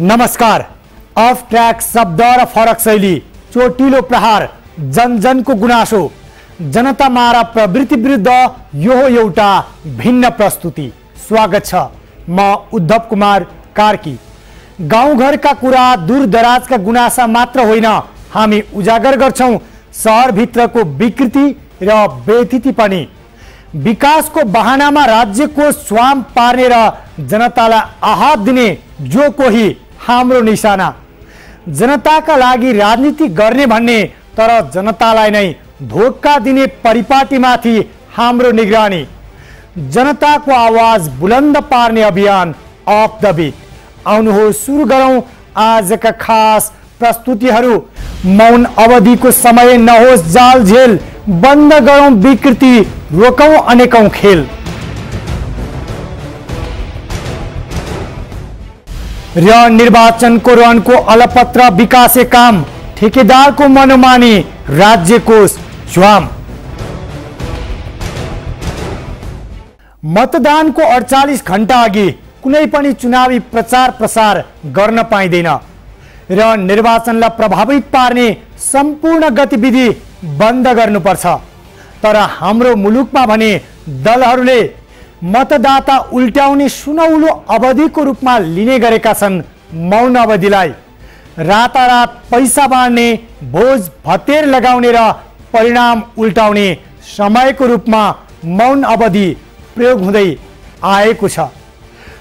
नमस्कार। Of track शब्द र फरक शैली चोटिलो प्रहार जनजनको गुनासो। जनता मारा प्रवृत्ति विरुद्ध यो एउटा भिन्न प्रस्तुति। स्वागत छ म उद्धव कुमार कार्की। गाउँघरका कुरा दूरदराजका गुनासा मात्र होइन हामी उजागर गर्छौँ सहरभित्रको विकृति र व्यथिति पनि। विकासको बहानामा राज्यको स्वाम पार्ने र जनतालाई आहत दिने जो कोही हाम्रो निशाना। जनताका लागि राजनीति गर्ने भन्ने तर जनतालाई नै धोका दिने परिपाटीमाथि हाम्रो निगरानी। जनताको आवाज बुलन्द पार्ने अभियान अफ द बिट आउनुहोस् सुरु गरौँ आजका खास प्रस्तुतिहरू। मौन अवधिको समय नहोस् जाल झेल बन्द गरौँ विकृति रोकौँ अनेकौँ खेल। र निर्वाचनको रनको अलपत्र विकासे काम ठेकेदारको मनोमानी राज्यको स्वाम मतदानको अडचालिस घन्टा अघि कुनै पनि चुनावी प्रचार प्रसार गर्न पाइँदैन। र निर्वाचनलाई प्रभावित पार्ने सम्पूर्ण गतिविधि बन्द गर्नुपर्छ। तर हाम्रो मुलुकमा भने दलहरूले मतदाता उल्ट्याउने सुनौलो अवधिको रूपमा लिने गरेका छन् मौन अवधिलाई। रातारात पैसा बाँड्ने भोज भतेर लगाउने र परिणाम उल्टाउने समयको रूपमा मौन अवधि प्रयोग हुँदै आएको छ।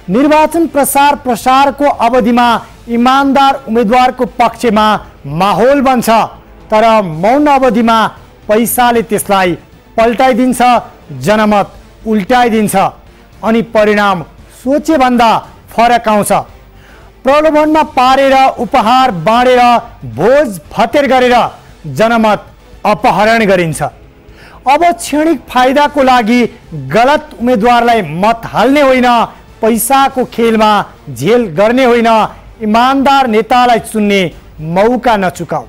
निर्वाचन प्रसार प्रसारको अवधिमा इमान्दार उम्मेद्वारको पक्षमा माहौल बन्छ तर मौन अवधिमा पैसाले त्यसलाई पल्टाइदिन्छ जनमत। उल्टाइदिन्छ अनि परिणाम सोचेभन्दा फरक आउँछ। प्रलोभनमा पारेर उपहार बाँडेर भोज भतेर गरेर जनमत अपहरण गरिन्छ। अब क्षणिक फाइदाको लागि गलत उम्मेद्वारलाई मत हाल्ने होइन पैसाको खेलमा झेल गर्ने होइन इमान्दार नेतालाई चुन्ने मौका नचुकाऊ।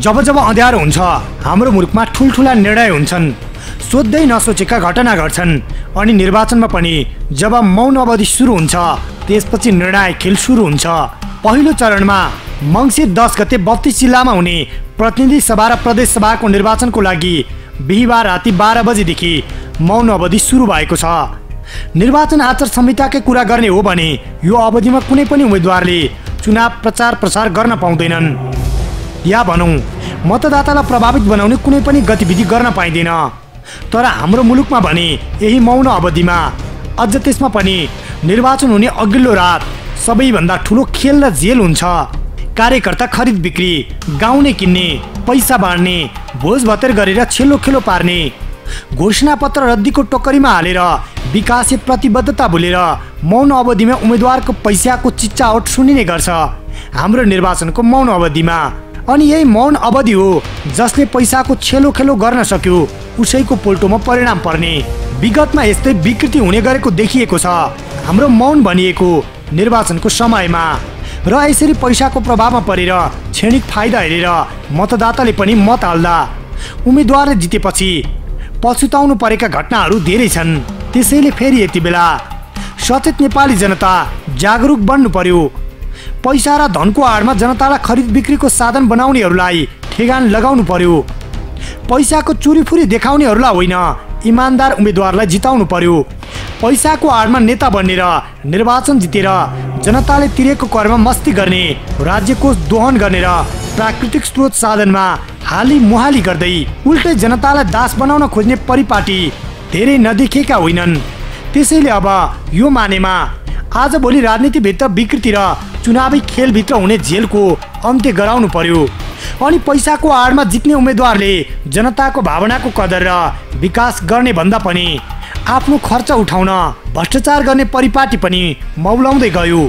जब जब अँध्यारो हुन्छ हाम्रो मुलुकमा ठुल्ठुला निर्णय हुन्छन्। सोध्दै नसोचेका घटना घट्छन् अनि निर्वाचनमा पनि जब मौन अवधि सुरु हुन्छ त्यसपछि निर्णायक खेल सुरु हुन्छ। पहिलो चरणमा मङ्सिर दस गते बत्तिस जिल्लामा हुने प्रतिनिधि सभा र प्रदेश सभाको निर्वाचनको लागि बिहिबार राति बाह्र बजेदेखि मौन अवधि सुरु भएको छ। निर्वाचन आचार संहिताकै कुरा गर्ने हो भने यो अवधिमा कुनै पनि उम्मेद्वारले चुनाव प्रचार प्रसार गर्न पाउँदैनन्। या भनौँ मतदातालाई प्रभावित बनाउने कुनै पनि गतिविधि गर्न पाइँदैन। तर हाम्रो मुलुकमा भने यही मौन अवधिमा अझ त्यसमा पनि निर्वाचन हुने अघिल्लो रात सबैभन्दा ठुलो खेल र जेल हुन्छ। कार्यकर्ता खरिद बिक्री गाउने किन्ने पैसा बाँड्ने भोज भतेर गरेर छेलो खेलो पार्ने घोषणापत्र रद्दीको टोकरीमा हालेर विकासे प्रतिबद्धता भुलेर मौन अवधिमा उम्मेद्वारको पैसाको चिच्चावट सुनिने गर्छ। हाम्रो निर्वाचनको मौन अवधिमा अनि यही मौन अवधि हो जसले पैसाको छेलो खेलो गर्न सक्यो। उसैको पोल्टोमा परिणाम पर्ने। विगतमा यस्तै विकृति हुने गरेको देखिएको छ। हाम्रो मौन भनिएको निर्वाचनको समयमा। र यसरी पैसाको प्रभावमा परेर क्षणिक फाइदा हेरेर मतदाताले पनि मत हाल्दा उम्मेद्वारले जितेपछि पछुताउनु परेका घटनाहरू धेरै छन्। त्यसैले फेरि यति बेला सचेत नेपाली जनता जागरुक बन्नु पर्यो। पैसा र धनको आडमा जनतालाई खरिद बिक्रीको साधन बनाउनेहरूलाई ठेगान लगाउनु पर्यो। पैसाको चुरीफुरी देखाउनेहरूलाई होइन इमान्दार उम्मेद्वारलाई जिताउनु पर्यो। पैसाको आडमा नेता बनेर निर्वाचन जितेर जनताले तिरेको करमा मस्ती गर्ने राज्यको दोहन गर्ने र प्राकृतिक स्रोत साधनमा हाली मुहाली गर्दै उल्टै जनतालाई दास बनाउन खोज्ने परिपाटी धेरै नदेखेका होइनन्। त्यसैले अब यो मानेमा आजभोलि राजनीतिभित्र विकृति र चुनावी खेलभित्र हुने झेलको अन्त्य गराउनु पर्यो। अनि पैसाको आडमा जित्ने उम्मेद्वारले जनताको भावनाको कदर र विकास गर्ने भन्दा पनि आफ्नो खर्च उठाउन भ्रष्टाचार गर्ने परिपाटी पनि मौलाउँदै गयो।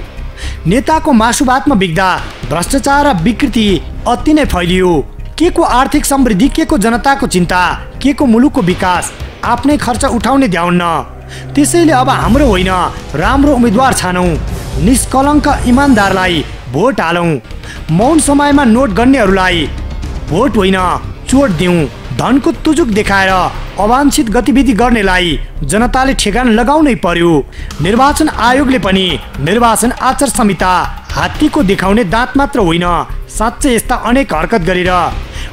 नेताको मासुभातमा बिग्दा भ्रष्टाचार र विकृति अति नै फैलियो। के को आर्थिक समृद्धि के को जनताको चिन्ता के को मुलुकको विकास आफ्नै खर्च उठाउने ध्याउन्न त्यसैले अब हाम्रो होइन राम्रो उम्मेद्वार छानौँ। निष्कलङ्क इमान्दारलाई भोट हालौँ। मौन समयमा नोट गर्नेहरूलाई भोट होइन चोट दिउँ। धनको तुजुक देखाएर अवांछित गतिविधि गर्नेलाई जनताले ठेगान लगाउनै पर्यो। निर्वाचन आयोगले पनि निर्वाचन आचार संहिता हात्तीको देखाउने दाँत मात्र होइन साँच्चै यस्ता अनेक हरकत गरेर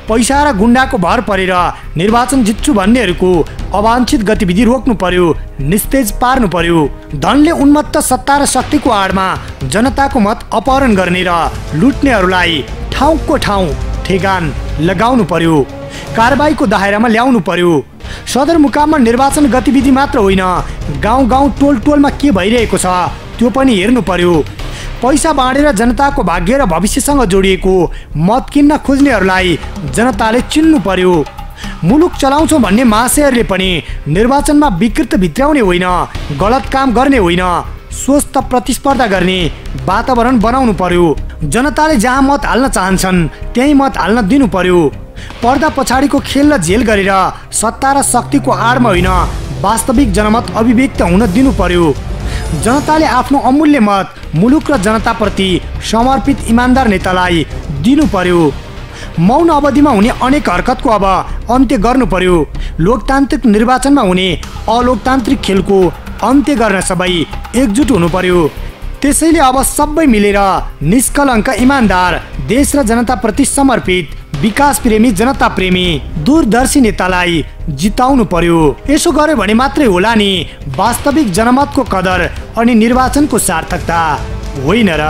पैसा र गुन्डाको भर परेर निर्वाचन जित्छु भन्नेहरूको अवांछित गतिविधि रोक्नु पर्यो निस्तेज पार्नु पर्यो। धनले उन्मत्त सत्ता र शक्तिको आडमा जनताको मत अपहरण गर्ने र लुट्नेहरूलाई ठाउँको ठाउँ ठेगान लगाउनु पर्यो कारबाहीको दायरामा ल्याउनु पर्यो। सदरमुकाममा निर्वाचन गतिविधि मात्र होइन गाउँ गाउँ टोल टोलमा के भइरहेको छ त्यो पनि हेर्नु पर्यो। पैसा बाँडेर जनताको भाग्य र भविष्यसँग जोडिएको मत किन्न खोज्नेहरूलाई जनताले चिन्नु पर्यो। मुलुक चलाउँछौँ भन्ने महाशयहरूले पनि निर्वाचनमा विकृत भित्राउने होइन गलत काम गर्ने होइन स्वस्थ प्रतिस्पर्धा गर्ने वातावरण बनाउनु पर्यो। जनताले जहाँ मत हाल्न चाहन्छन् त्यहीँ मत हाल्न दिनु पर्यो। पर्दा पछाडिको खेल र झेल गरेर सत्ता र शक्तिको आडमा होइन वास्तविक जनमत अभिव्यक्त हुन दिनु पर्यो। जनताले आफ्नो अमूल्य मत मुलुक र जनताप्रति समर्पित इमान्दार नेतालाई दिनु पर्यो मौन अवधिमा हुने अनेक हरकतको अब अन्त्य गर्नु पर्यो लोकतान्त्रिक निर्वाचनमा हुने अलोकतान्त्रिक खेलको अन्त्य गर्न सबै एकजुट हुनु पर्यो त्यसैले अब सबै मिलेर निष्कलङ्क इमान्दार देश र जनताप्रति समर्पित विकास प्रेमी जनता प्रेमी दूरदर्शी नेतालाई जिताउनु पर्यो। यसो गर्यो भने मात्रै होला नि वास्तविक जनमतको कदर अनि निर्वाचनको सार्थकता। होइन र?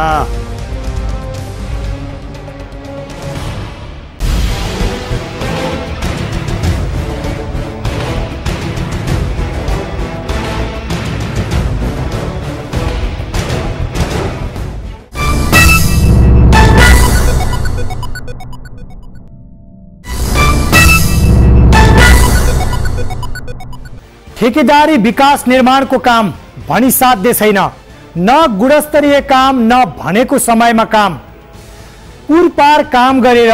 ठेकेदारी विकास निर्माणको काम भनी साध्य छैन। न गुणस्तरीय काम न भनेको समयमा काम। पुरपार काम गरेर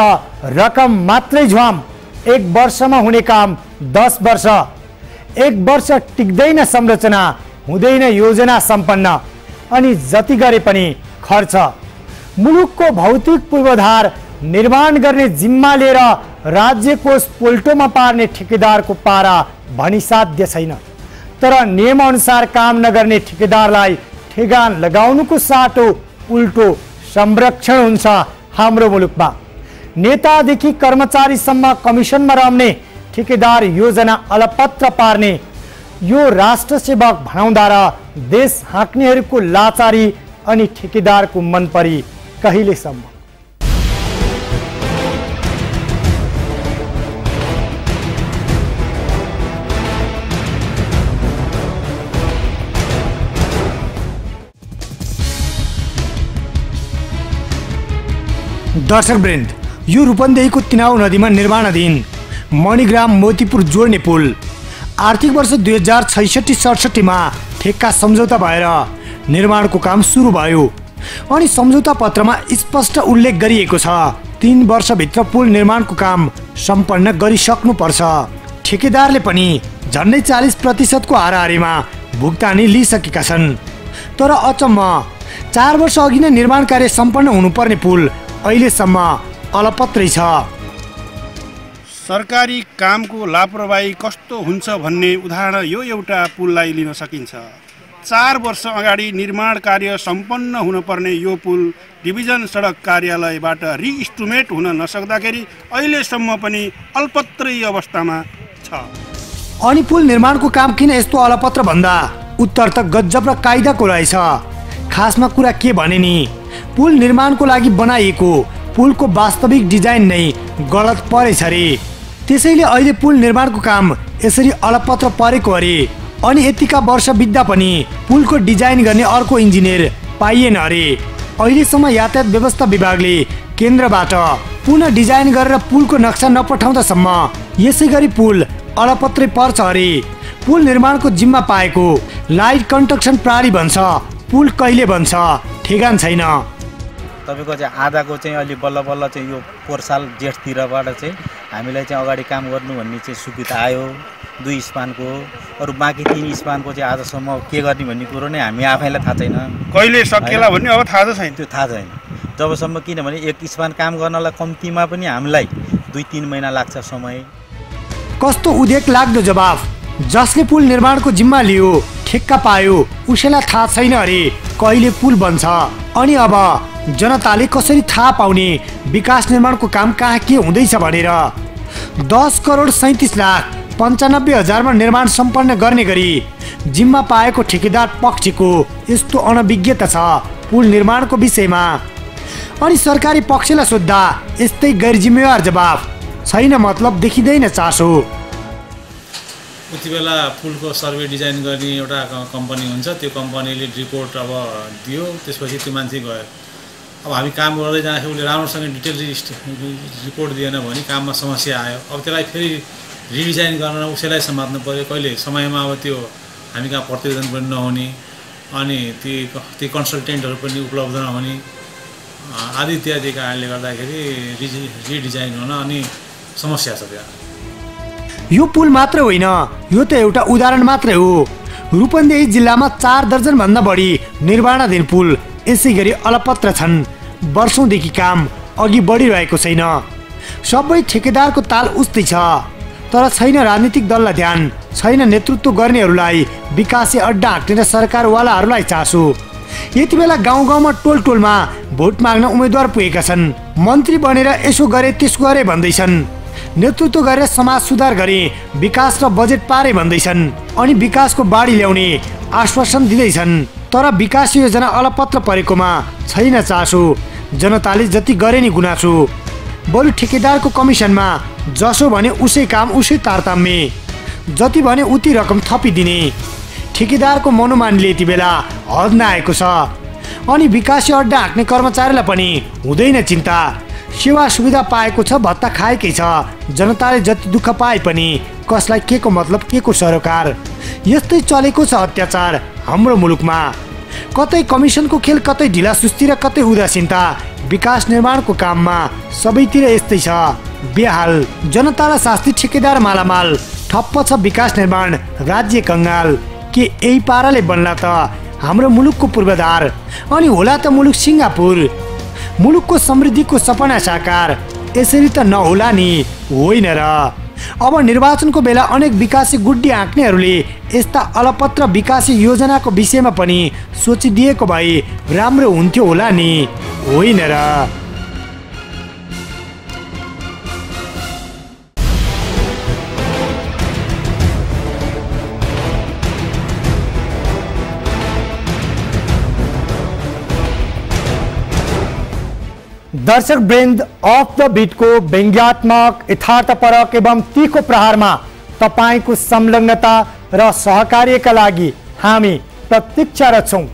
रकम मात्रै झ्वाम एक वर्षमा हुने काम दस वर्ष। एक वर्ष टिक्दैन संरचना हुँदैन योजना सम्पन्न अनि जति गरे पनि खर्च। मुलुकको भौतिक पूर्वाधार निर्माण गर्ने जिम्मा लिएर राज्य कोष पोल्टोमा पार्ने ठेकेदारको पारा भनिसाध्य छैन। तर नियमअनुसार काम नगर्ने ठेकेदारलाई ठेगान लगाउनुको साटो उल्टो संरक्षण हुन्छ हाम्रो मुलुकमा। नेतादेखि कर्मचारीसम्म कमिसनमा रहने ठेकेदार योजना अलपत्र पार्ने यो राष्ट्र सेवक भनाउँदा र देश हाँक्नेहरूको लाचारी अनि ठेकेदारको मनपरी कहिलेसम्म? दर्शक वृन्द यो रूपन्देहीको तिनाउ नदीमा निर्माणाधीन मणिग्राम मोतीपुर जोड्ने पुल आर्थिक वर्ष दुई हजार छैसठी सडसठीमा ठेक्का सम्झौता भएर निर्माणको काम सुरु भयो। अनि सम्झौता पत्रमा स्पष्ट उल्लेख गरिएको छ तिन वर्षभित्र पुल निर्माणको काम सम्पन्न गरिसक्नुपर्छ। ठेकेदारले पनि झन्डै चालिस प्रतिशतको हाराहारीमा भुक्तानी लिइसकेका छन्। तर अचम्म चार वर्ष अघि नै निर्माण कार्य सम्पन्न हुनुपर्ने पुल अहिलेसम्म अलपत्रै छ। सरकारी कामको लापरवाही कस्तो हुन्छ भन्ने उदाहरण यो एउटा पुललाई लिन सकिन्छ। चार वर्ष अगाडि निर्माण कार्य सम्पन्न हुनुपर्ने यो पुल डिभिजन सडक कार्यालयबाट रिइस्टिमेट हुन नसक्दाखेरि अहिलेसम्म पनि अल्पत्रै अवस्थामा छ। अनि पुल निर्माणको काम किन यस्तो अलपत्र भन्दा उत्तर त गजब र कायदाको रहेछ। खासमा कुरा के भने नि पुल निर्माणको लागि बनाइएको। पुलको वास्तविक डिजाइन नै गलत परेछ अरे। त्यसैले अहिले पुल निर्माणको काम यसरी अलपत्र परेको अरे। अनि यतिका वर्ष बित्दा पनि पुलको डिजाइन गर्ने अर्को इन्जिनियर पाइएन अरे। अहिलेसम्म यातायात व्यवस्था विभागले केन्द्रबाट पुनः डिजाइन गरेर पुलको नक्सा नपठाउँदासम्म यसै गरी पुल अलपत्रै पर्छ अरे। पुल निर्माणको जिम्मा पाएको लाइट कन्स्ट्रक्सन प्रणाली भन्छ। पुल कहिले बन्छ? ठेगान छैन। तपाईँको चाहिँ आधाको चाहिँ अलि बल्ल बल्ल चाहिँ यो पोहोर साल जेठतिरबाट चाहिँ हामीलाई चाहिँ अगाडि काम गर्नु भन्ने चाहिँ सुविधा आयो। दुई स्पानको अरू बाँकी तिन स्पानको चाहिँ आजसम्म के गर्ने भन्ने कुरो नै हामी आफैलाई थाहा छैन। कहिले सकिएला भन्ने अब थाहा छैन। त्यो थाहा छैन। जबसम्म किनभने एक स्पान काम गर्नलाई कम्तीमा पनि हामीलाई दुई तिन महिना लाग्छ समय। कस्तो उदेक लाग्दो जवाफ। जसले पुल निर्माणको जिम्मा लियो। ठेक्का पायो। उसैलाई थाहा छैन अरे कहिले पुल बन्छ। अनि अब जनताले कसरी थाहा पाउने? विकास निर्माणको काम कहाँ के हुँदैछ भनेर। दस करोड सैँतिस लाख पन्चानब्बे हजारमा निर्माण सम्पन्न गर्ने गरी जिम्मा पाएको ठेकेदार पक्षको यस्तो अनभिज्ञता छ पुल निर्माणको विषयमा। अनि सरकारी पक्षलाई सोद्धा यस्तै गैर जिम्मेवार जवाफ। छैन मतलब देखिँदैन चासो। उति बेला पुलको सर्वे डिजाइन गर्ने एउटा कम्पनी हुन्छ। त्यो कम्पनीले रिपोर्ट अब दियो। त्यसपछि त्यो मान्छे गयो। अब हामी काम गर्दै जाँदाखेरि उसले राम्रोसँग डिटेल रिपोर्ट दिएन भने काममा समस्या आयो। अब त्यसलाई फेरि रिडिजाइन गर्न उसैलाई समात्नु पऱ्यो कहिले? समयमा अब त्यो हामी कहाँ प्रतिवेदन पनि नहुने। अनि ती ती कन्सल्टेन्टहरू पनि उपलब्ध नहुने। आदि इत्यादि कारणले गर्दाखेरि रिजि रिडिजाइन हुन अनि समस्या छ त्यहाँ। यो पुल मात्र होइन यो त एउटा उदाहरण मात्रै हो। रूपन्देही जिल्लामा चार दर्जनभन्दा बढी निर्माणाधीन पुल यसै गरी अलपत्र छन्। वर्षौँदेखि काम अघि बढिरहेको छैन। सबै ठेकेदारको ताल उस्तै छ। तर छैन राजनीतिक दललाई ध्यान छैन नेतृत्व गर्नेहरूलाई विकासे अड्डा हाँक्ने र सरकारवालाहरूलाई चासो। यति बेला गाउँ गाउँमा टोल टोलमा भोट माग्न उम्मेद्वार पुगेका छन्। मन्त्री बनेर यसो गरे त्यसो गरे भन्दैछन्। नेतृत्व गरेर समाज सुधार गरे विकास र बजेट पारे भन्दैछन् अनि विकासको बाढी ल्याउने आश्वासन दिँदैछन्। तर विकास योजना अलपत्र परेकोमा छैन चासो। जनताले जति गरे नि गुनासो। बरु ठेकेदारको कमिसनमा जसो भने उसै काम उसै तारताम्मे जति भने उति रकम थपिदिने। ठेकेदारको मनोमानले यति बेला हद नआएको छ। अनि विकासी अड्डा हाँक्ने कर्मचारीलाई पनि हुँदैन चिन्ता। सेवा सुविधा पाएको छ भत्ता खाएकै छ। जनताले जति दुःख पाए पनि कसलाई के को मतलब के को सरोकार? यस्तै चलेको छ अत्याचार हाम्रो मुलुकमा। कतै कमिसनको खेल कतै ढिला सुस्ती र कतै उदासीनता विकास निर्माणको काममा सबैतिर यस्तै छ। बेहाल जनतालाई शास्ति ठेकेदार मालामाल ठप्प छ विकास निर्माण राज्य कङ्गाल के यही पाराले बन्ला त हाम्रो मुलुकको पूर्वाधार। अनि होला त मुलुक सिङ्गापुर। मुलुकको समृद्धिको सपना साकार। यसरी त नहोला नि होइन र? अब निर्वाचनको बेला अनेक विकासी गुड्डी आँक्नेहरूले यस्ता अलपत्र विकासी योजनाको विषयमा पनि सोचिदिएको भए राम्रो हुन्थ्यो होला नि होइन र? दर्शक वृन्द अफ द बिटको व्यङ्ग्यात्मक यथार्थपरक एवं तीखो प्रहारमा तपाईँको संलग्नता र सहकार्यका लागि हामी प्रतीक्षारत छौँ।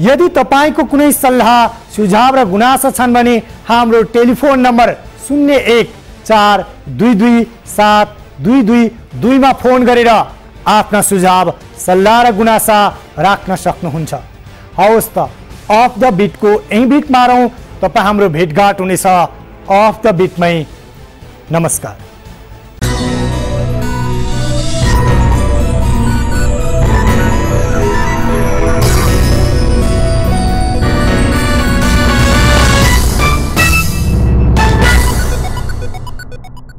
यदि तपाईँको कुनै सल्लाह सुझाव र गुनासो छन् भने हाम्रो टेलिफोन नम्बर शून्य एक चार दुई दुई सात दुई दुई दुईमा फोन गरेर आफ्ना सुझाव सल्लाह र गुनासा राख्न सक्नुहुन्छ। हवस् त अफ द बिटको यही बिट मारौँ तपाईँ हम भेटघाट होने अफ द बिटमै नमस्कार।